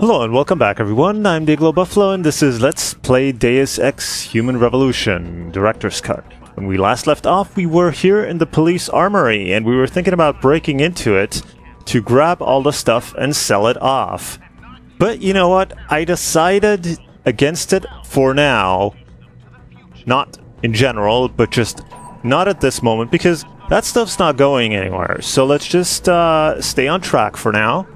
Hello and welcome back everyone, I'm Day-Glo Buffalo and this is Let's Play Deus Ex Human Revolution, Director's Cut. When we last left off, we were here in the police armory and we were thinking about breaking into it to grab all the stuff and sell it off. But you know what, I decided against it for now. Not in general, but just not at this moment because that stuff's not going anywhere. So let's just uh, stay on track for now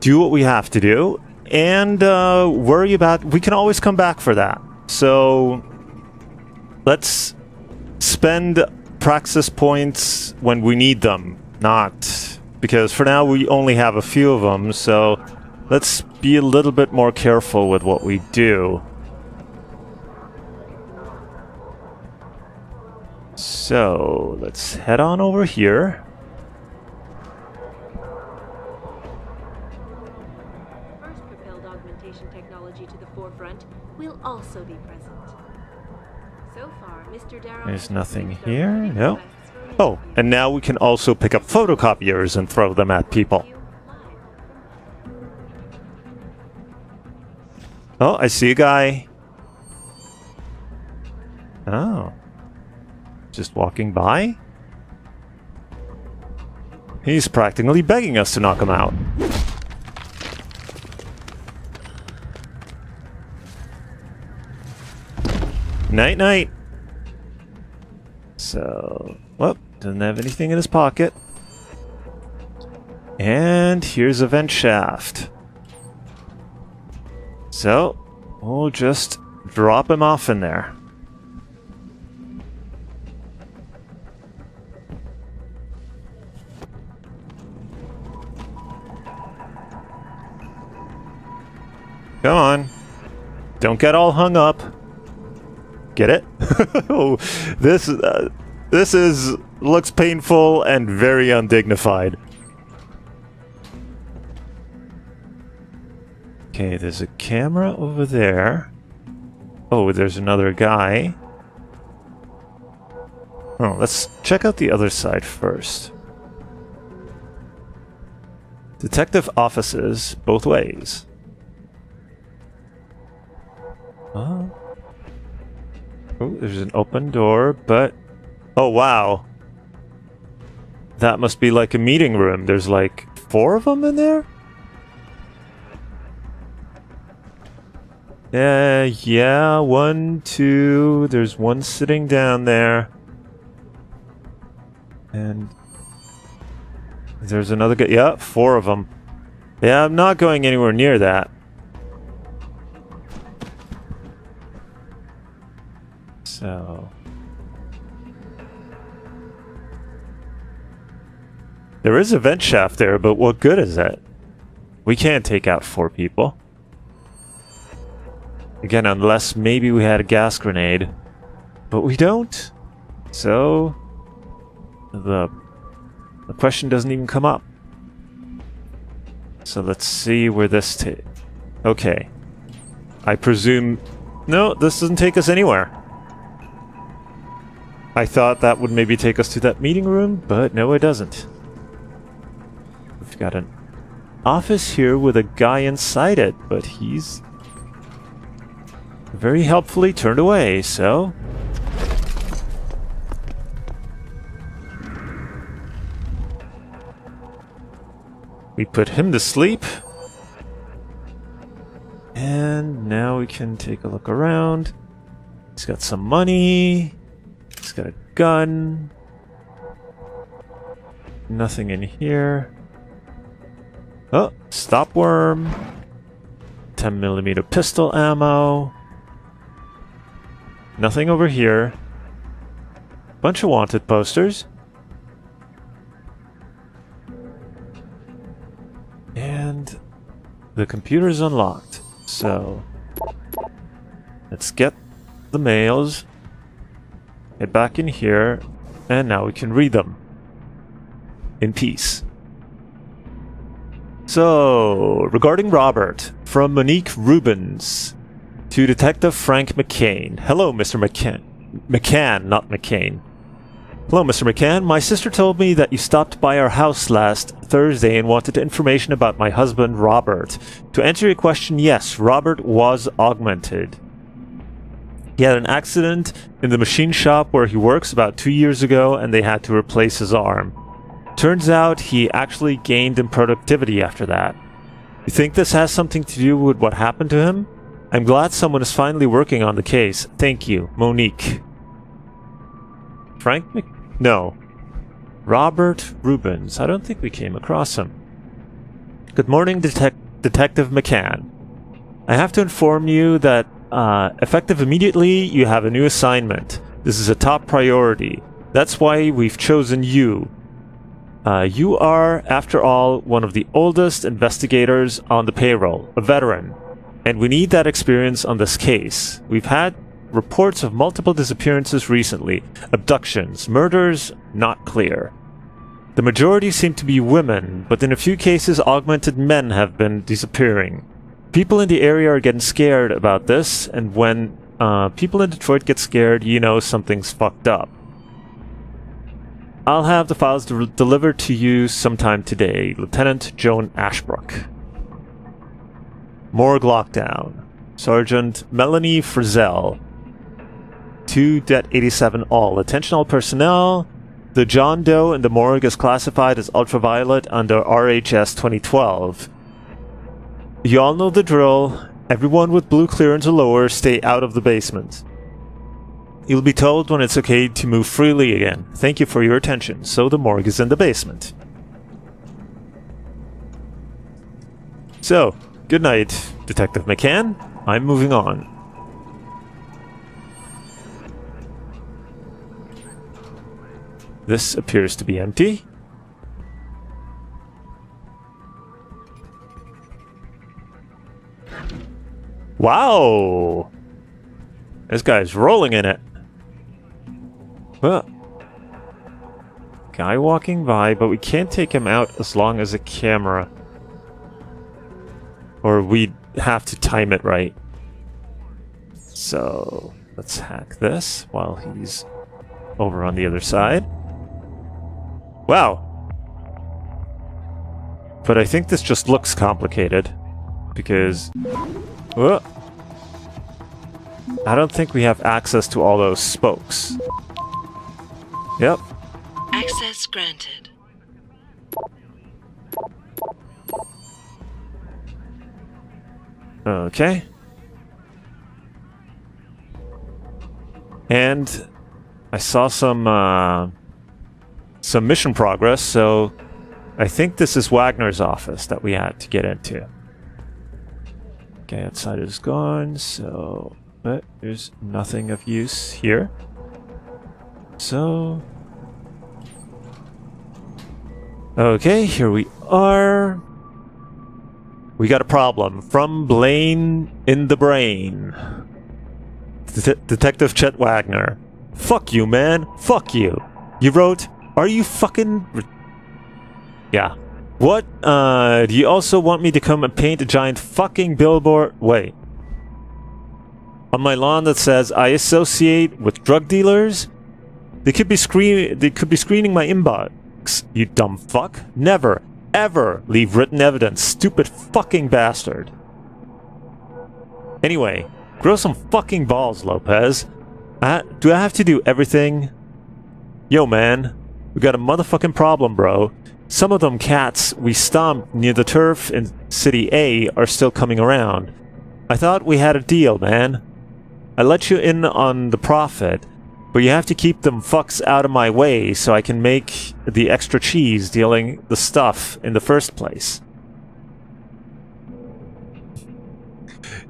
do what we have to do, and uh, worry about. We can always come back for that. So let's spend praxis points when we need them, not because for now we only have a few of them. So let's be a little bit more careful with what we do. So let's head on over here. Also be present. So far, Mr. Darrow There's nothing no here. written Nope. requests for an Oh, and now we can also pick up photocopiers and throw them at people. Oh, I see a guy. Oh. Just walking by? He's practically begging us to knock him out. Night night. So, well, doesn't have anything in his pocket. And here's a vent shaft. So, we'll just drop him off in there. Come on. Don't get all hung up. Get it? oh, this uh, this is looks painful and very undignified. Okay, there's a camera over there. Oh, there's another guy. Oh, let's check out the other side first. Detective offices both ways. Oh. Oh, there's an open door, but... Oh, wow. That must be like a meeting room. There's like four of them in there? Yeah, yeah, one, two. There's one sitting down there. And... There's another guy. Yeah, four of them. Yeah, I'm not going anywhere near that. So... There is a vent shaft there, but what good is that? We can't take out four people. Again, unless maybe we had a gas grenade. But we don't. So... The... The question doesn't even come up. So let's see where this takes... Okay. I presume... No, this doesn't take us anywhere. I thought that would maybe take us to that meeting room, but no, it doesn't. We've got an office here with a guy inside it, but he's very helpfully turned away, so... We put him to sleep. And now we can take a look around. He's got some money. Got a gun. Nothing in here. Oh, stop worm. 10 millimeter pistol ammo. Nothing over here. Bunch of wanted posters. And the computer is unlocked. So let's get the mails. Back in here. And now we can read them. In peace. So, regarding Robert, from Monique Rubens to Detective Frank McCain. Hello, Mr. McCain. McCann, not McCain. Hello, Mr. McCann. My sister told me that you stopped by our house last Thursday and wanted information about my husband, Robert. To answer your question, yes, Robert was augmented. He had an accident in the machine shop where he works about two years ago and they had to replace his arm. Turns out he actually gained in productivity after that. You think this has something to do with what happened to him? I'm glad someone is finally working on the case. Thank you, Monique. Frank Mc... No. Robert Rubens. I don't think we came across him. Good morning, Detec Detective McCann. I have to inform you that uh, effective immediately, you have a new assignment. This is a top priority. That's why we've chosen you. Uh, you are, after all, one of the oldest investigators on the payroll, a veteran. And we need that experience on this case. We've had reports of multiple disappearances recently. Abductions, murders, not clear. The majority seem to be women, but in a few cases augmented men have been disappearing. People in the area are getting scared about this, and when uh, people in Detroit get scared, you know something's fucked up. I'll have the files de delivered to you sometime today, Lieutenant Joan Ashbrook. Morgue lockdown. Sergeant Melanie Frizzell. 2 Det 87 all. Attention all personnel. The John Doe in the morgue is classified as ultraviolet under RHS 2012. You all know the drill. Everyone with blue clearance or lower, stay out of the basement. You'll be told when it's okay to move freely again. Thank you for your attention. So the morgue is in the basement. So, good night, Detective McCann. I'm moving on. This appears to be empty. Wow! This guy's rolling in it. Well, guy walking by, but we can't take him out as long as a camera. Or we have to time it right. So, let's hack this while he's over on the other side. Wow. But I think this just looks complicated. Because Whoa. I don't think we have access to all those spokes. Yep. Access granted. Okay. And I saw some uh, some mission progress, so I think this is Wagner's office that we had to get into. Okay, outside is gone, so... But there's nothing of use here. So... Okay, here we are. We got a problem. From Blaine in the brain. Det Detective Chet Wagner. Fuck you, man. Fuck you. You wrote, are you fucking... Yeah, what? Uh, do you also want me to come and paint a giant fucking billboard? Wait. On my lawn that says I associate with drug dealers? They could be screen they could be screening my inbox, you dumb fuck. Never, ever leave written evidence, stupid fucking bastard. Anyway, grow some fucking balls, Lopez. Uh, do I have to do everything? Yo, man. We got a motherfucking problem, bro. Some of them cats we stomped near the turf in City A are still coming around. I thought we had a deal, man. I let you in on the profit, but you have to keep them fucks out of my way so I can make the extra cheese dealing the stuff in the first place.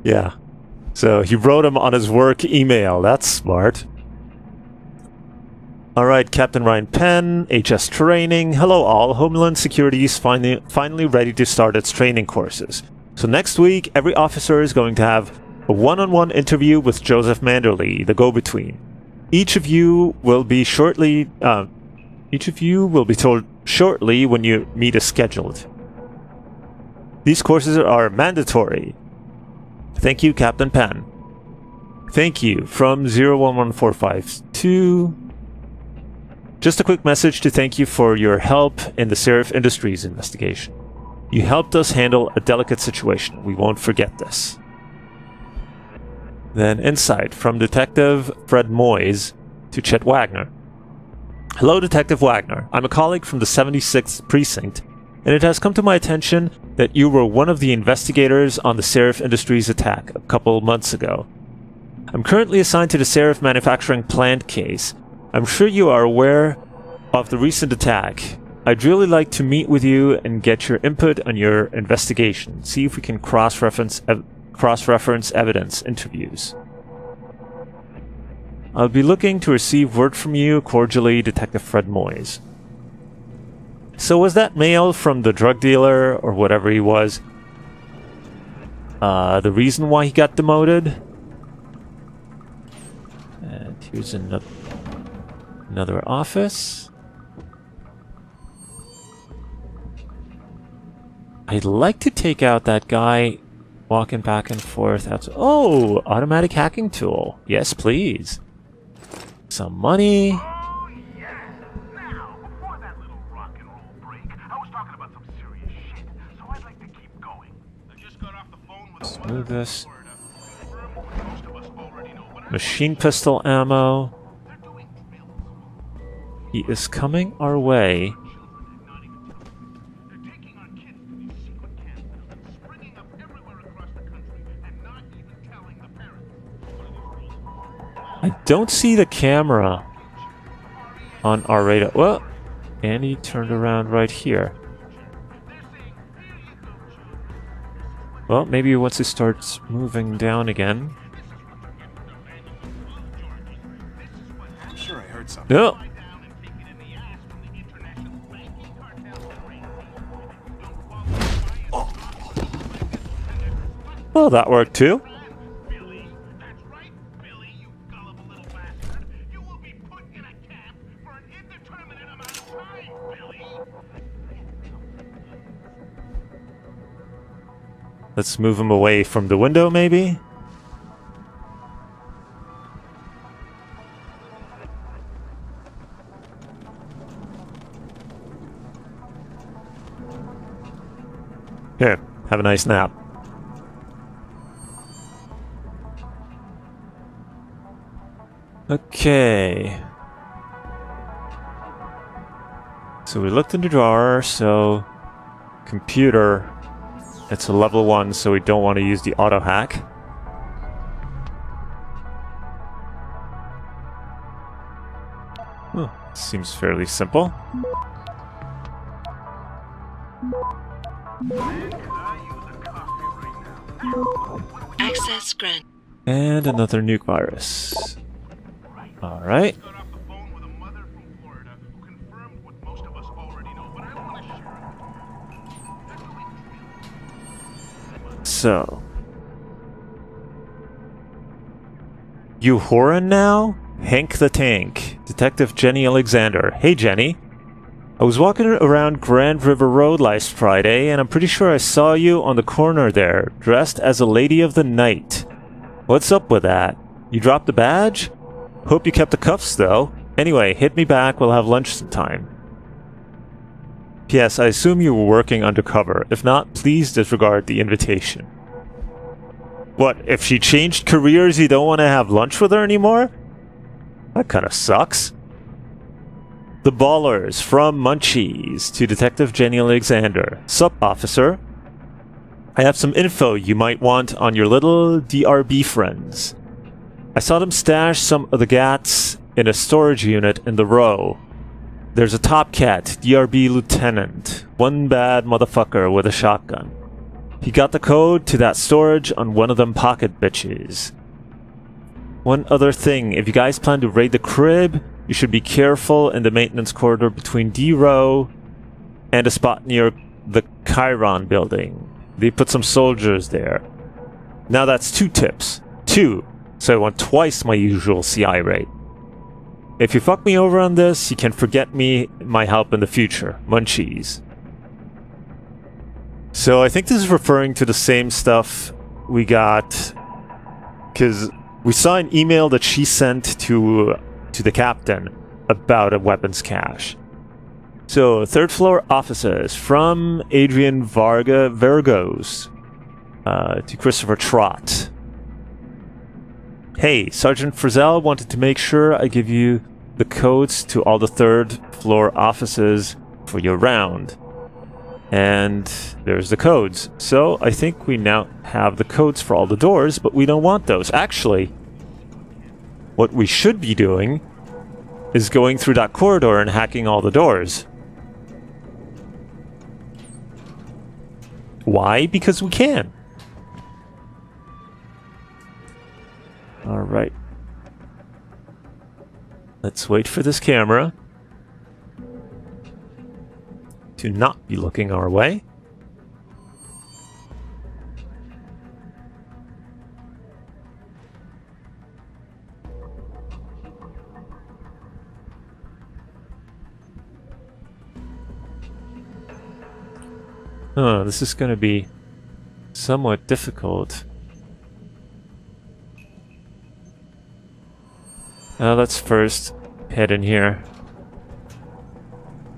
yeah. So he wrote him on his work email. That's smart. Alright, Captain Ryan Penn, HS Training. Hello all, Homeland Security is finally, finally ready to start its training courses. So next week, every officer is going to have a one-on-one -on -one interview with Joseph Manderley, the go-between. Each of you will be shortly... Uh, each of you will be told shortly when you meet is scheduled. These courses are mandatory. Thank you, Captain Penn. Thank you from 011452 Just a quick message to thank you for your help in the Sarif Industries investigation. You helped us handle a delicate situation. We won't forget this. Then insight from Detective Fred Moyes to Chet Wagner. Hello, Detective Wagner. I'm a colleague from the 76th Precinct, and it has come to my attention that you were one of the investigators on the Sarif Industries attack a couple months ago. I'm currently assigned to the Sarif manufacturing plant case. I'm sure you are aware of the recent attack. I'd really like to meet with you and get your input on your investigation. See if we can cross-reference ev cross-reference evidence interviews. I'll be looking to receive word from you cordially, Detective Fred Moyes. So was that mail from the drug dealer or whatever he was uh, the reason why he got demoted? And here's another another office. I'd like to take out that guy walking back and forth. Out oh, automatic hacking tool. Yes, please. Some money. Move this. Machine pistol ammo. They're doing real He is coming our way. not even They're taking our kids to these secret camps and springing up everywhere across the country and not even telling the parents. I don't see the camera on our radar. Well, and he turned around right here. Well, maybe once he starts moving down again. Sure, I heard something. No. Amount of time, Billy. Let's move him away from the window, maybe. Here, have a nice nap. Okay. So we looked in the drawer, so computer it's a level 1, so we don't want to use the auto hack. Huh, seems fairly simple. Access granted. And another nuke virus. Alright. Got off the phone with a mother from Florida who confirmed what most of us already know, but I don't want to share. So. You Horan now? Hank the Tank. Detective Jenny Alexander. Hey, Jenny. I was walking around Grand River Road last Friday, and I'm pretty sure I saw you on the corner there, dressed as a lady of the night. What's up with that? You dropped the badge? Hope you kept the cuffs, though. Anyway, hit me back, we'll have lunch sometime. P.S. I assume you were working undercover. If not, please disregard the invitation. What, if she changed careers, you don't want to have lunch with her anymore? That kind of sucks. The Ballers from Munchies to Detective Jenny Alexander. Sup, officer? I have some info you might want on your little DRB friends. I saw them stash some of the GATs in a storage unit in the row. There's a top cat, DRB lieutenant, one bad motherfucker with a shotgun. He got the code to that storage on one of them pocket bitches. One other thing, if you guys plan to raid the crib, you should be careful in the maintenance corridor between D row and a spot near the Chiron building. They put some soldiers there. Now that's two tips. Two, so I want twice my usual CI rate. If you fuck me over on this, you can forget me my help in the future. Munchies. So I think this is referring to the same stuff we got because we saw an email that she sent to to the captain about a weapons cache. So, third floor offices from Adrian Varga Vergos uh, to Christopher Trott. Hey, Sergeant Frizzell wanted to make sure I give you the codes to all the third floor offices for your round. And there's the codes. So I think we now have the codes for all the doors, but we don't want those. Actually, what we should be doing is going through that corridor and hacking all the doors. Why? Because we can. Let's wait for this camera to not be looking our way. Oh, this is going to be somewhat difficult. Uh, let's first head in here.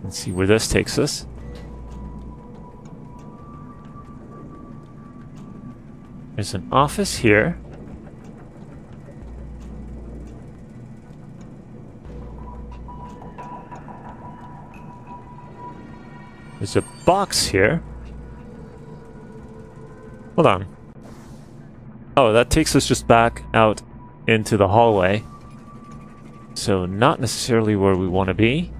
Let's see where this takes us. There's an office here. There's a box here. Hold on. Oh, that takes us just back out into the hallway. So not necessarily where we want to be.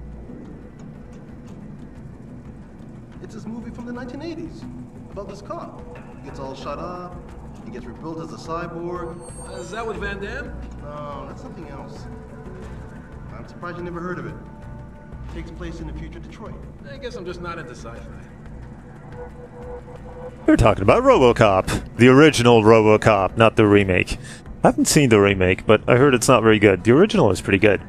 It's this movie from the 1980s about this cop. He gets all shut up. He gets rebuilt as a cyborg. Uh, is that with Van Damme? No, that's something else. I'm surprised you never heard of it. Takes place in the future Detroit. I guess I'm just not into sci-fi. We're talking about RoboCop, the original RoboCop, not the remake. I haven't seen the remake, but I heard it's not very good. The original is pretty good.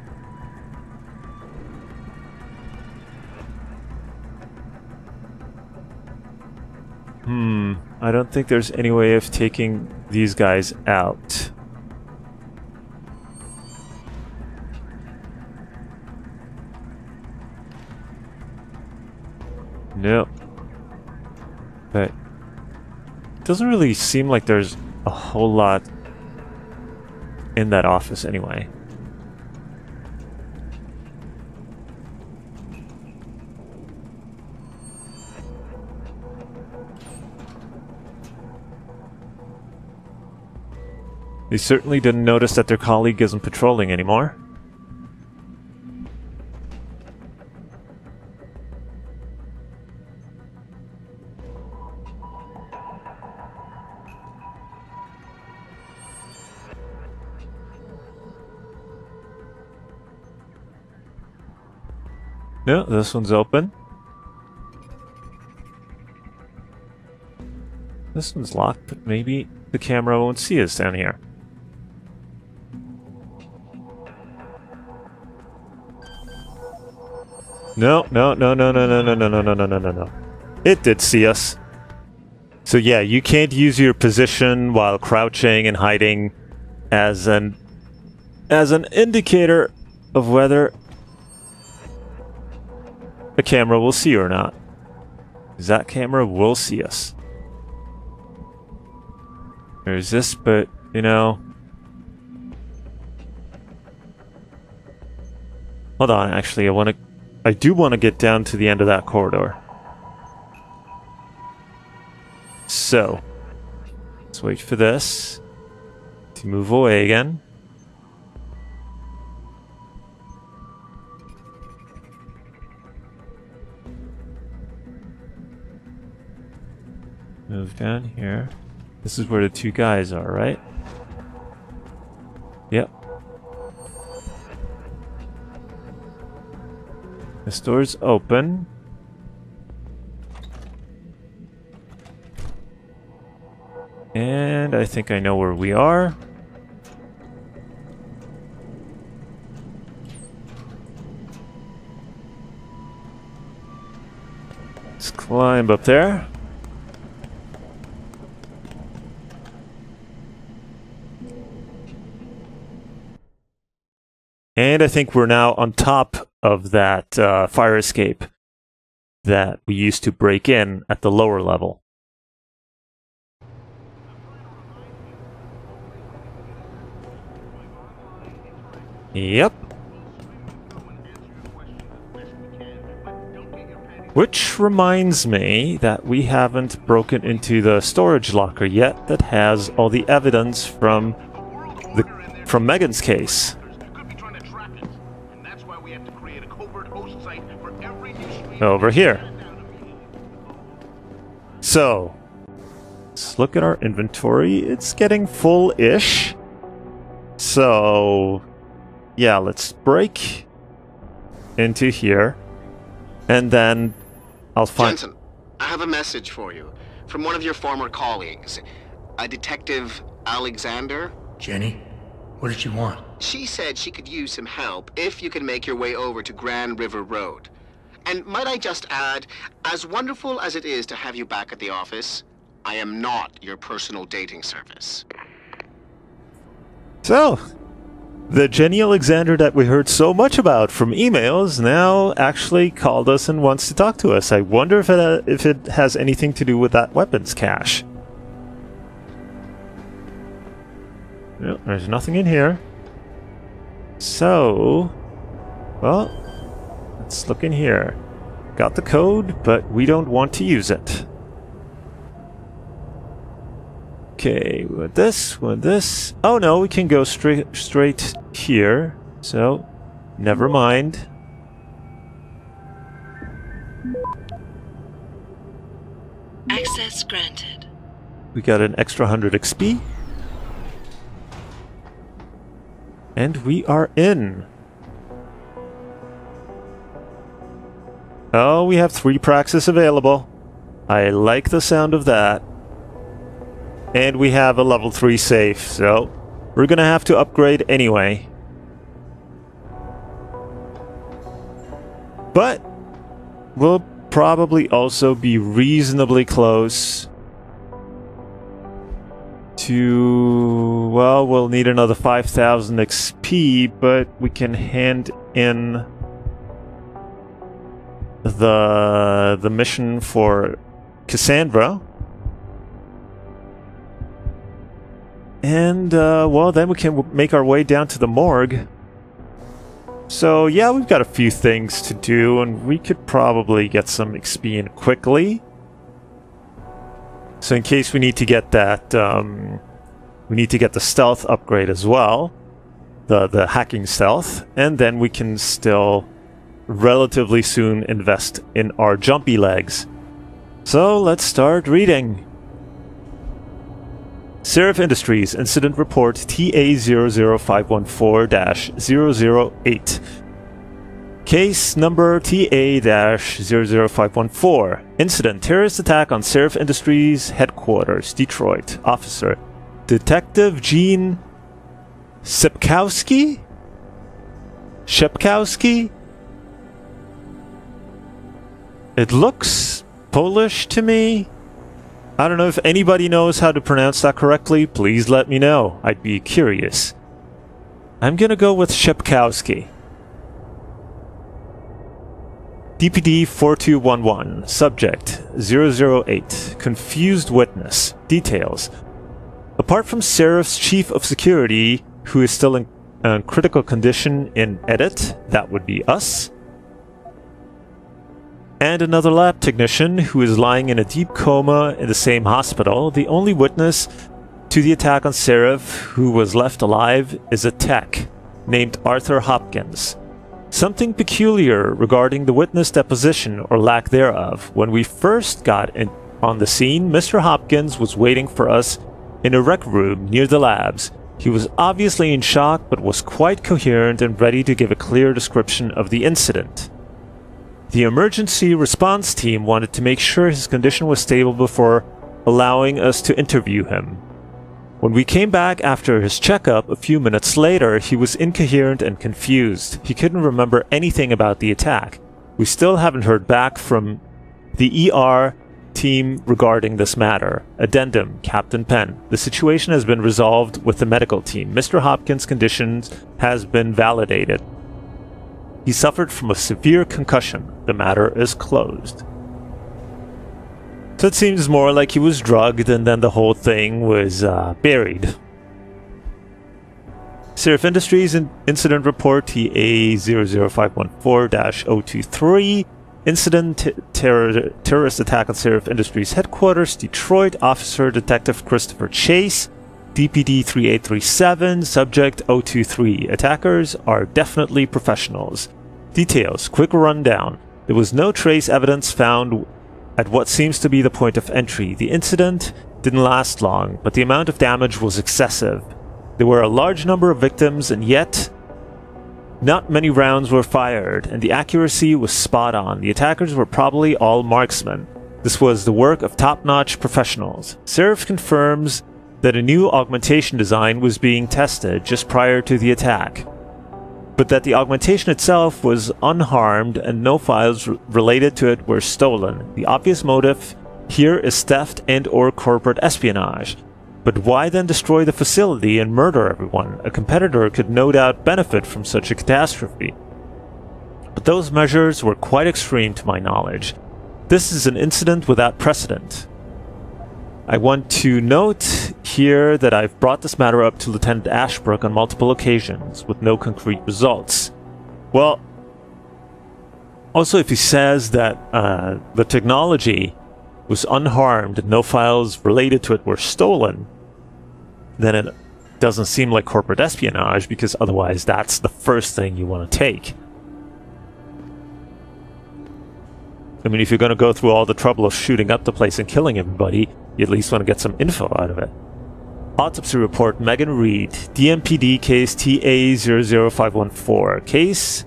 Hmm, I don't think there's any way of taking these guys out. No. But it doesn't really seem like there's a whole lot in that office anyway. They certainly didn't notice that their colleague isn't patrolling anymore. This one's open. This one's locked, but maybe the camera won't see us down here. No, no, no, no, no, no, no, no, no, no, no, no, no, no. It did see us. So yeah, you can't use your position while crouching and hiding as an as an indicator of whether the camera will see you or not. Because that camera will see us. There's this, but, you know... Hold on, actually, I want to... I do want to get down to the end of that corridor. So, let's wait for this to move away again. Move down here. This is where the two guys are, right? Yep. This door's open. And I think I know where we are. Let's climb up there. And I think we're now on top of that uh, fire escape that we used to break in at the lower level. Yep. Which reminds me that we haven't broken into the storage locker yet that has all the evidence from the from Megan's case. Over here. So, let's look at our inventory. It's getting full-ish. So, yeah, let's break into here. And then I'll find... Jensen, I have a message for you from one of your former colleagues, a detective Alexander. Jenny, what did she want? She said she could use some help if you can make your way over to Grand River Road. And might I just add, as wonderful as it is to have you back at the office, I am not your personal dating service. So, the Jenny Alexander that we heard so much about from emails now actually called us and wants to talk to us. I wonder if it, uh, if it has anything to do with that weapons cache. No, there's nothing in here. So, well, let's look in here. Got the code, but we don't want to use it. Okay, with this, with this. Oh no, we can go straight straight here. So, never mind. Access granted. We got an extra 100 XP. And we are in. Oh, we have three Praxis available. I like the sound of that. And we have a level 3 safe, so we're gonna have to upgrade anyway. But we'll probably also be reasonably close to... Well, we'll need another 5000 XP, but we can hand in the the mission for Cassandra. And, uh, well, then we can make our way down to the morgue. So, yeah, we've got a few things to do, and we could probably get some XP in quickly. So in case we need to get that, um, we need to get the stealth upgrade as well. The, the hacking stealth. And then we can still relatively soon invest in our jumpy legs. So let's start reading. Sarif Industries Incident Report TA00514-008. Case number TA-00514. Incident terrorist attack on Sarif Industries headquarters, Detroit. Officer Detective Gene Sipkowski? Shepkowski? It looks Polish to me. I don't know if anybody knows how to pronounce that correctly. Please let me know. I'd be curious. I'm gonna go with Shepkowski. DPD 4211. Subject 008. Confused witness. Details. Apart from Sarif's chief of security, who is still in uh, critical condition in edit, that would be us, and another lab technician who is lying in a deep coma in the same hospital. The only witness to the attack on Sarif who was left alive is a tech named Arthur Hopkins. Something peculiar regarding the witness deposition or lack thereof. When we first got in on the scene, Mr. Hopkins was waiting for us in a rec room near the labs. He was obviously in shock but was quite coherent and ready to give a clear description of the incident. The emergency response team wanted to make sure his condition was stable before allowing us to interview him. When we came back after his checkup a few minutes later, he was incoherent and confused. He couldn't remember anything about the attack. We still haven't heard back from the ER team regarding this matter. Addendum, Captain Penn. The situation has been resolved with the medical team. Mr. Hopkins' condition has been validated. He suffered from a severe concussion. The matter is closed. So it seems more like he was drugged and then the whole thing was uh, buried. Sarif Industries in- Incident Report TA00514-023 Incident terror- Terrorist Attack on Sarif Industries Headquarters Detroit Officer Detective Christopher Chase DPD 3837 Subject 023 Attackers are definitely professionals. Details Quick rundown. There was no trace evidence found at what seems to be the point of entry. The incident didn't last long, but the amount of damage was excessive. There were a large number of victims, and yet not many rounds were fired, and the accuracy was spot on. The attackers were probably all marksmen. This was the work of top notch professionals. Sarif confirms that a new augmentation design was being tested just prior to the attack, but that the augmentation itself was unharmed and no files related to it were stolen. The obvious motive here is theft and or corporate espionage. But why then destroy the facility and murder everyone? A competitor could no doubt benefit from such a catastrophe. But those measures were quite extreme to my knowledge. This is an incident without precedent. I want to note here that I've brought this matter up to Lieutenant Ashbrook on multiple occasions with no concrete results. Well, also, if he says that uh, the technology was unharmed and no files related to it were stolen, then it doesn't seem like corporate espionage because otherwise that's the first thing you want to take. I mean, if you're going to go through all the trouble of shooting up the place and killing everybody, you at least want to get some info out of it. Autopsy report Megan Reed, DMPD case TA00514. Case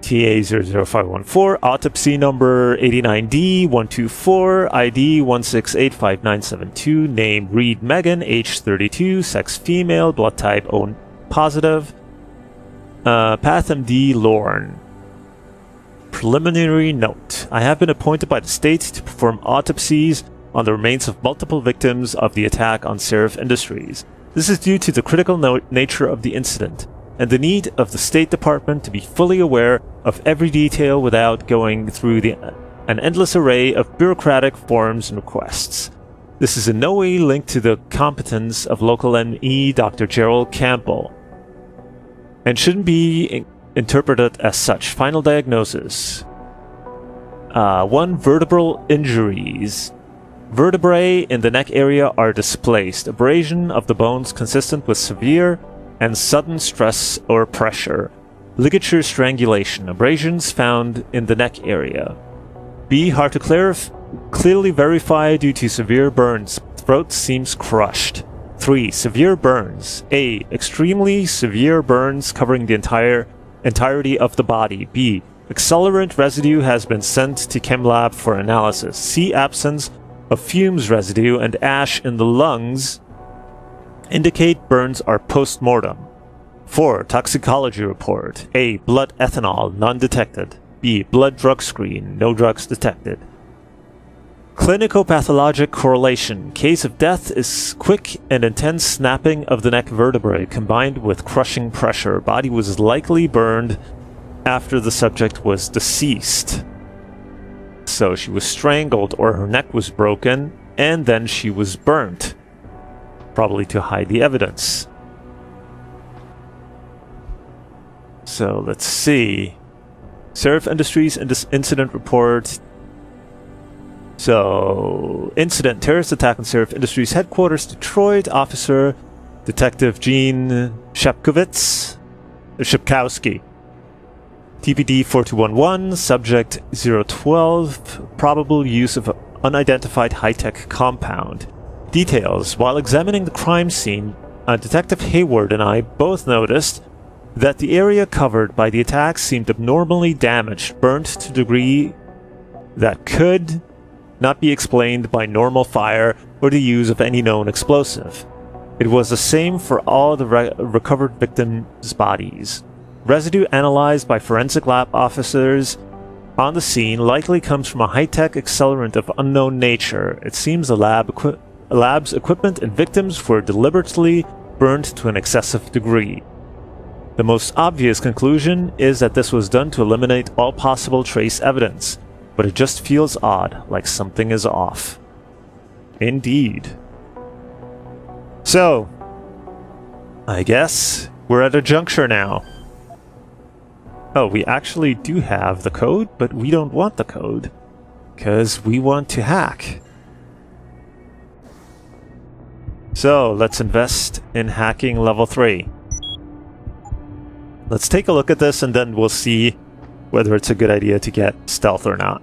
TA00514, autopsy number 89D124, ID 1685972, name Reed Megan, age 32, sex female, blood type O positive, uh, PathMD Lorne. Preliminary note I have been appointed by the state to perform autopsies on the remains of multiple victims of the attack on Sarif Industries. This is due to the critical no- nature of the incident and the need of the State Department to be fully aware of every detail without going through the, an endless array of bureaucratic forms and requests. This is in no way linked to the competence of local ME Dr. Gerald Campbell and shouldn't be interpreted as such. Final diagnosis. Uh, one, vertebral injuries. Vertebrae in the neck area are displaced. Abrasion of the bones consistent with severe and sudden stress or pressure. Ligature strangulation. Abrasions found in the neck area. B. Hard to clarif- clearly verify due to severe burns. Throat seems crushed. 3. Severe burns. A. Extremely severe burns covering the entire entirety of the body. B. Accelerant residue has been sent to ChemLab for analysis. C. Absence of fumes residue and ash in the lungs indicate burns are post-mortem. 4. Toxicology report. A. Blood ethanol, none detected. B. Blood drug screen, no drugs detected. Clinicopathologic correlation. Case of death is quick and intense snapping of the neck vertebrae combined with crushing pressure. Body was likely burned after the subject was deceased. So she was strangled or her neck was broken and then she was burnt. Probably to hide the evidence. So let's see. Sarif Industries incident report. So, incident terrorist attack on Sarif Industries headquarters, Detroit. Officer Detective Gene Shepkovitz, Shepkowski. TPD 4211, subject 012, probable use of unidentified high tech compound. Details While examining the crime scene, uh, Detective Hayward and I both noticed that the area covered by the attack seemed abnormally damaged, burnt to degree that could not be explained by normal fire or the use of any known explosive. It was the same for all the re- recovered victims' bodies. Residue analyzed by forensic lab officers on the scene likely comes from a high-tech accelerant of unknown nature. It seems the lab equi- lab's equipment and victims were deliberately burned to an excessive degree. The most obvious conclusion is that this was done to eliminate all possible trace evidence, but it just feels odd, like something is off. Indeed. So, I guess we're at a juncture now. Oh, we actually do have the code, but we don't want the code. Because we want to hack. So, let's invest in hacking level 3. Let's take a look at this and then we'll see whether it's a good idea to get stealth or not.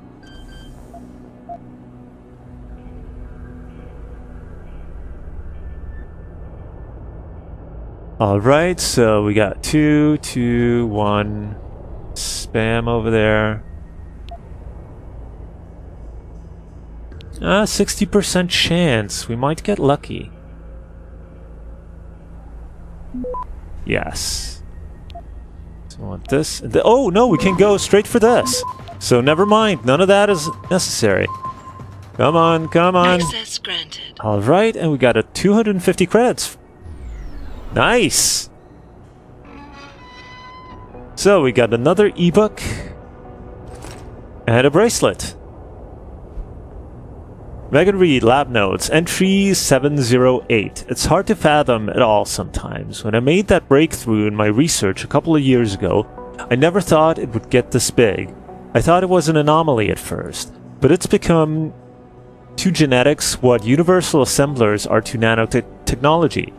Alright, so we got two, two, one, spam over there. Ah, 60% chance. We might get lucky. Yes. I want this. the- oh, no, we can go straight for this. So never mind. None of that is necessary. Come on, come on. Access granted. Alright, and we got a 250 credits. Nice! So we got another ebook and a bracelet. Megan Reed, Lab Notes, Entry 708. It's hard to fathom at all sometimes. When I made that breakthrough in my research a couple of years ago, I never thought it would get this big. I thought it was an anomaly at first, but it's become to genetics what universal assemblers are to nanotechnology.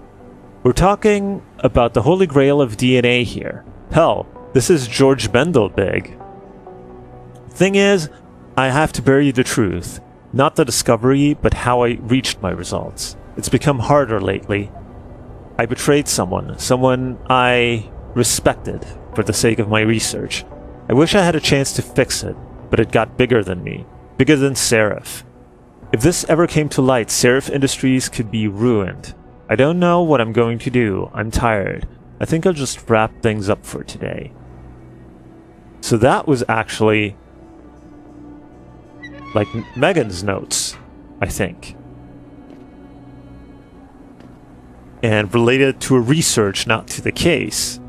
We're talking about the holy grail of DNA here. Hell, this is Gregor Mendel big. Thing is, I have to bury the truth. Not the discovery, but how I reached my results. It's become harder lately. I betrayed someone, someone I respected for the sake of my research. I wish I had a chance to fix it, but it got bigger than me, bigger than Sarif. If this ever came to light, Sarif Industries could be ruined. I don't know what I'm going to do. I'm tired. I think I'll just wrap things up for today. So that was actually like Megan's notes, I think. And related to a research, not to the case.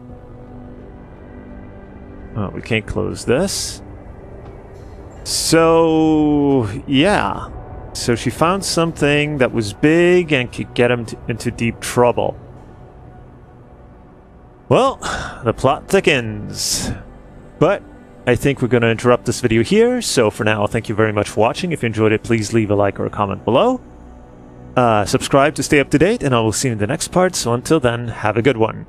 Oh, we can't close this. So, yeah. So she found something that was big and could get him into deep trouble. Well, the plot thickens. But I think we're going to interrupt this video here. So for now, thank you very much for watching. If you enjoyed it, please leave a like or a comment below. Uh, subscribe to stay up to date, and I will see you in the next part. So until then, have a good one.